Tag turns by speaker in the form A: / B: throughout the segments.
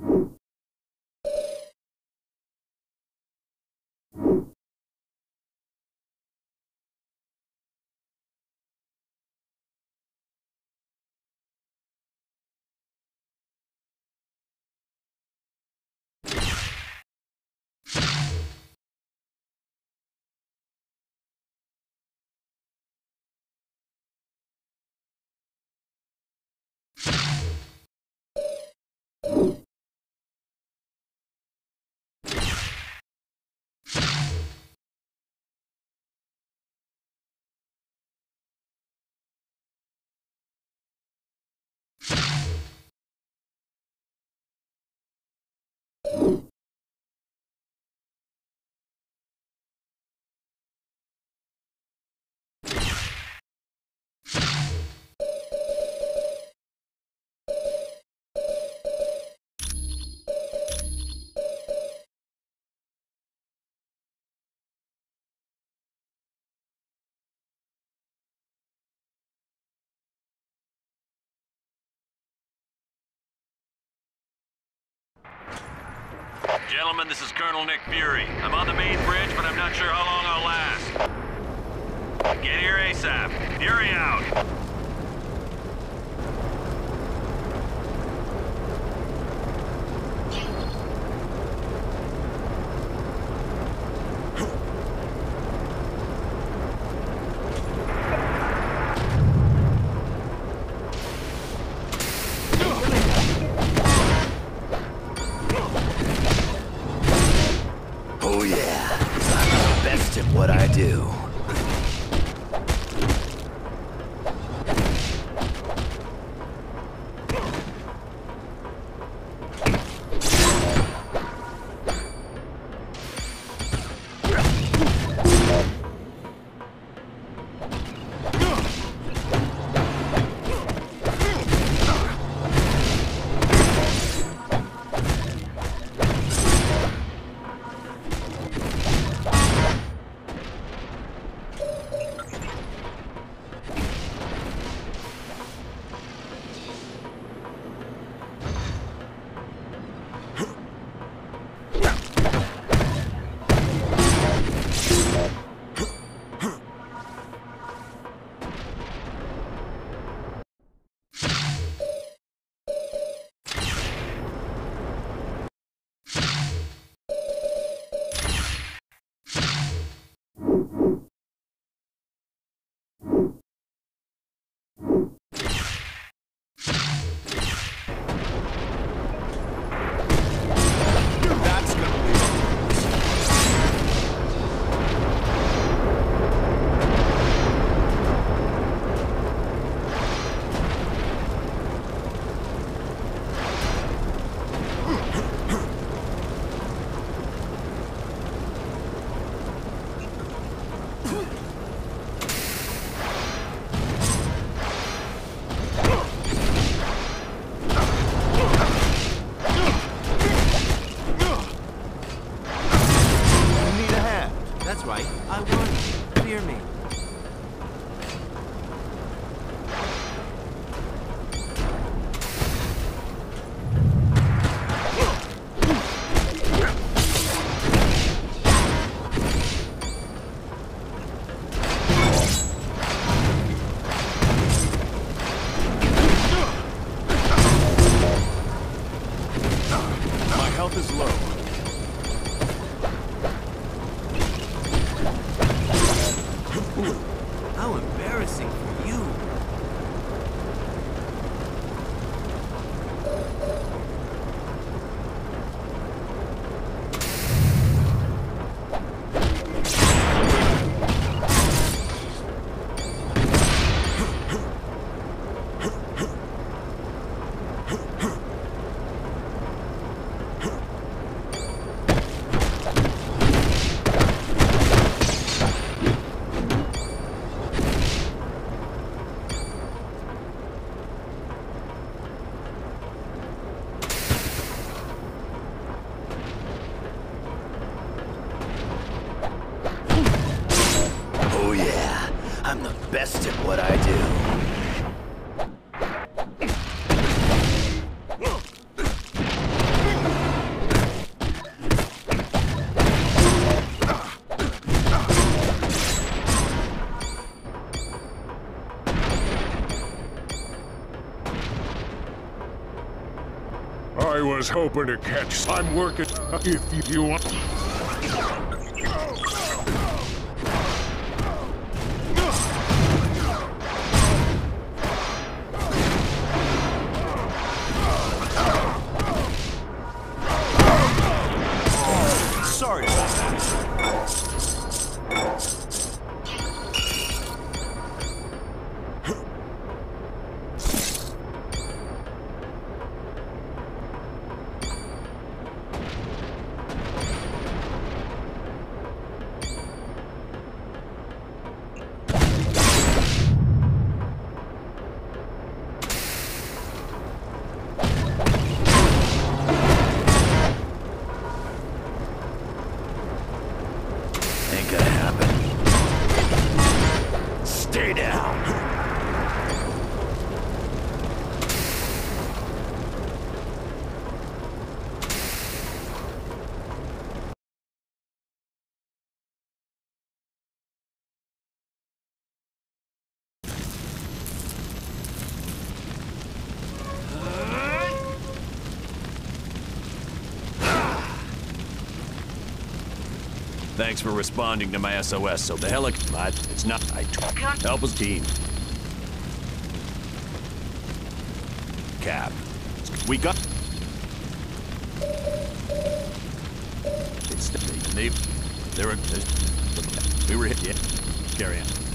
A: you you Gentlemen, this is Colonel Nick Fury. I'm on the main bridge, but I'm not sure how long I'll last. Get here ASAP. Fury out.
B: Oh yeah, I'm the best at what I do.
C: Was hoping to catch. I'm working. If you want.
B: Ain't gonna happen. Stay down.
D: Thanks for responding to my SOS. So the helic... I, it's not... I... Help us team. Cap. We got... It's... They... They were... We were hit... Yeah. Carry on.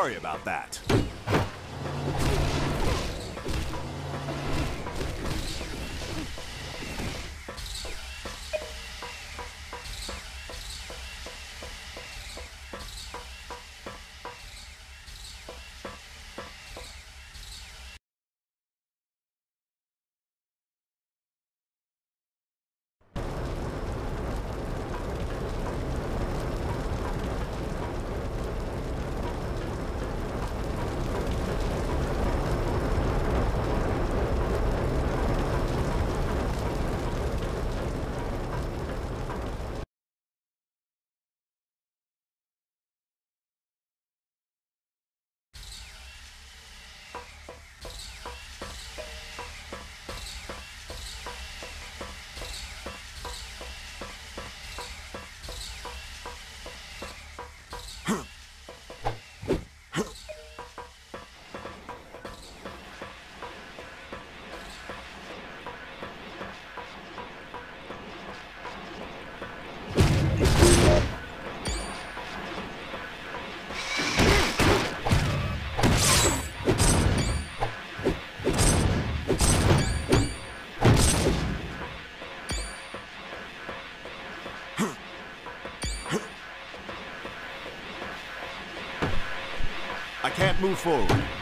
D: Sorry about that. Move forward.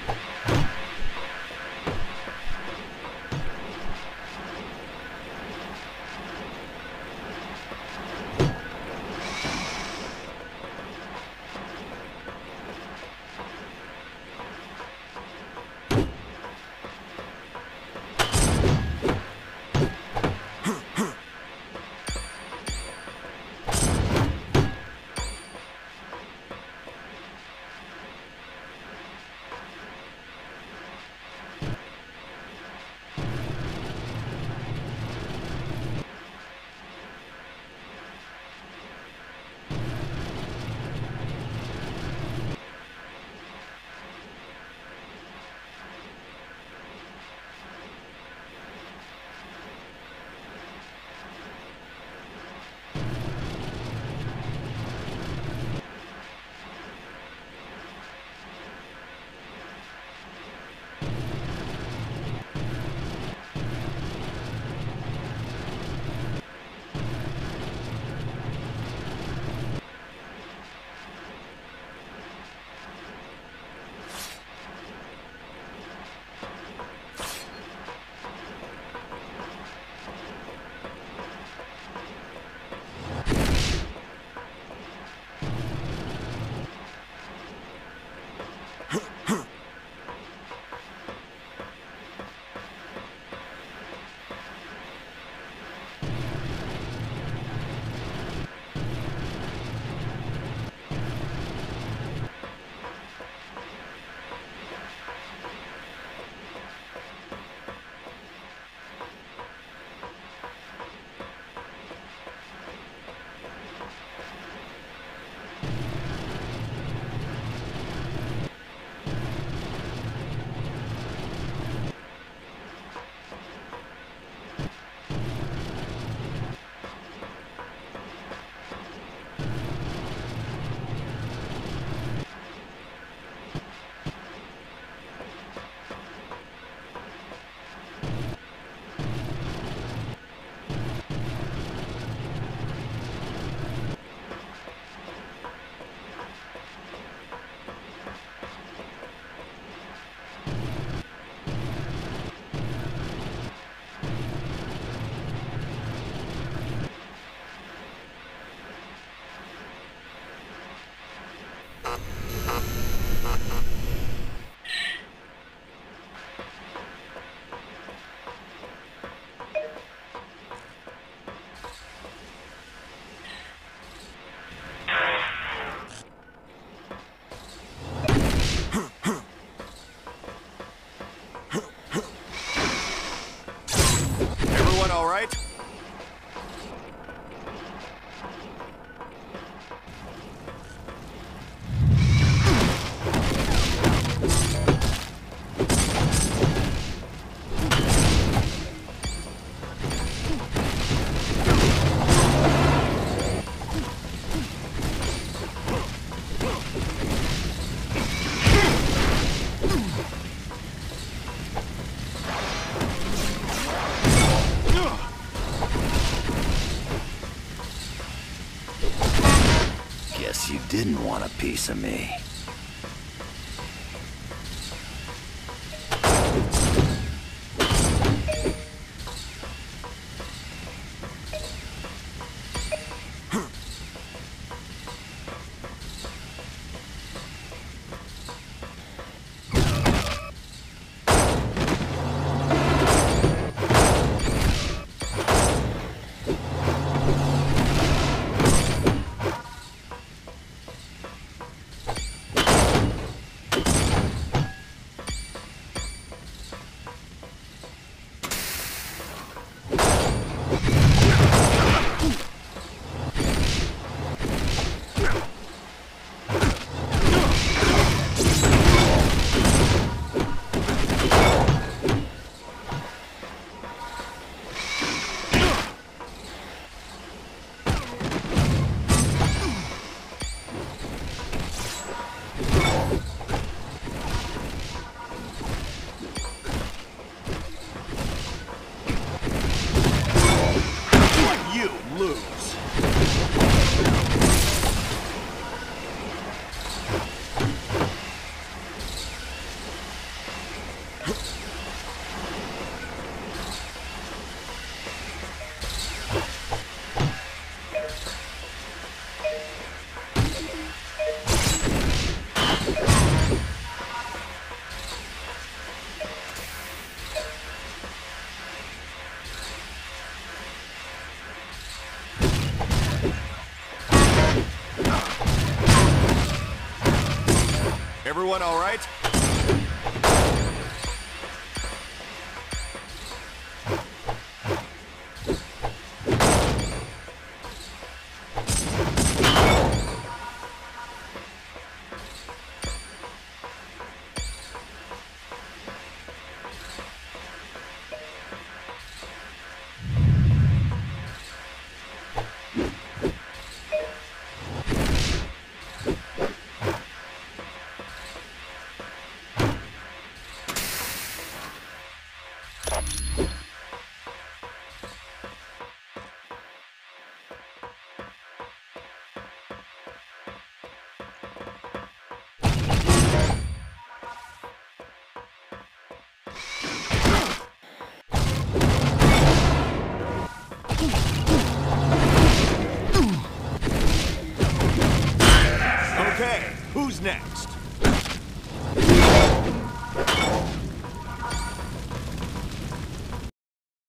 B: Of me.
D: Everyone all right?